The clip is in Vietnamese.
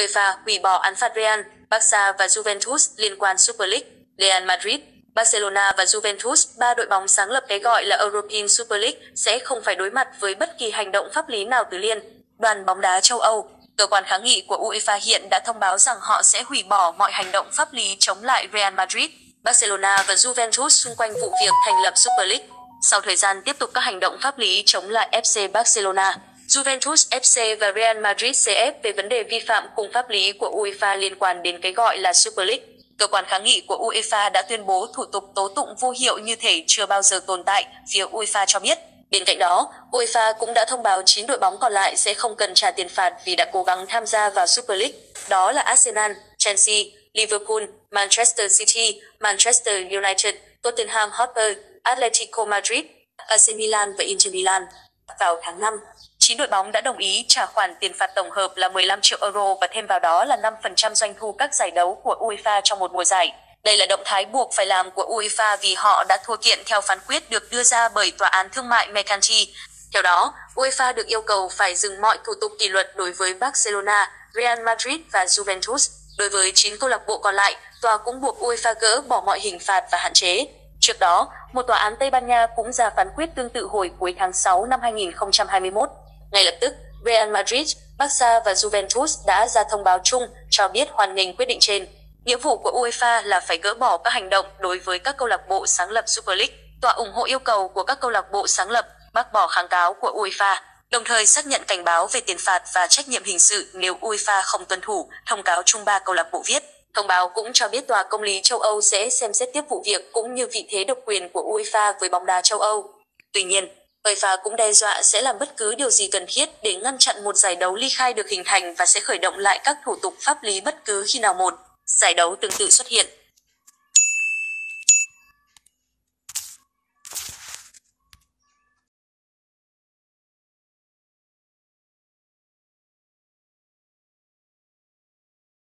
UEFA hủy bỏ án phạt Real, Barca và Juventus liên quan Super League. Real Madrid, Barcelona và Juventus, ba đội bóng sáng lập cái gọi là European Super League, sẽ không phải đối mặt với bất kỳ hành động pháp lý nào từ Liên, đoàn bóng đá châu Âu. Cơ quan kháng nghị của UEFA hiện đã thông báo rằng họ sẽ hủy bỏ mọi hành động pháp lý chống lại Real Madrid, Barcelona và Juventus xung quanh vụ việc thành lập Super League. Sau thời gian tiếp tục các hành động pháp lý chống lại FC Barcelona, Juventus FC và Real Madrid CF về vấn đề vi phạm cùng pháp lý của UEFA liên quan đến cái gọi là Super League. Cơ quan kháng nghị của UEFA đã tuyên bố thủ tục tố tụng vô hiệu như thể chưa bao giờ tồn tại, phía UEFA cho biết. Bên cạnh đó, UEFA cũng đã thông báo 9 đội bóng còn lại sẽ không cần trả tiền phạt vì đã cố gắng tham gia vào Super League. Đó là Arsenal, Chelsea, Liverpool, Manchester City, Manchester United, Tottenham Hotspur, Atletico Madrid, AC Milan và Inter Milan. Vào tháng 5, 9 đội bóng đã đồng ý trả khoản tiền phạt tổng hợp là 15 triệu euro và thêm vào đó là 5% doanh thu các giải đấu của UEFA trong một mùa giải. Đây là động thái buộc phải làm của UEFA vì họ đã thua kiện theo phán quyết được đưa ra bởi Tòa án Thương mại Mercanti. Theo đó, UEFA được yêu cầu phải dừng mọi thủ tục kỷ luật đối với Barcelona, Real Madrid và Juventus. Đối với 9 câu lạc bộ còn lại, tòa cũng buộc UEFA gỡ bỏ mọi hình phạt và hạn chế. Trước đó, một tòa án Tây Ban Nha cũng ra phán quyết tương tự hồi cuối tháng 6 năm 2021. Ngay lập tức, Real Madrid, Barca và Juventus đã ra thông báo chung cho biết hoan nghênh quyết định trên. Nghĩa vụ của UEFA là phải gỡ bỏ các hành động đối với các câu lạc bộ sáng lập Super League. Tòa ủng hộ yêu cầu của các câu lạc bộ sáng lập bác bỏ kháng cáo của UEFA, đồng thời xác nhận cảnh báo về tiền phạt và trách nhiệm hình sự nếu UEFA không tuân thủ, thông cáo chung ba câu lạc bộ viết. Thông báo cũng cho biết Tòa Công lý châu Âu sẽ xem xét tiếp vụ việc cũng như vị thế độc quyền của UEFA với bóng đá châu Âu. Tuy nhiên, và cũng đe dọa sẽ làm bất cứ điều gì cần thiết để ngăn chặn một giải đấu ly khai được hình thành và sẽ khởi động lại các thủ tục pháp lý bất cứ khi nào một giải đấu tương tự xuất hiện.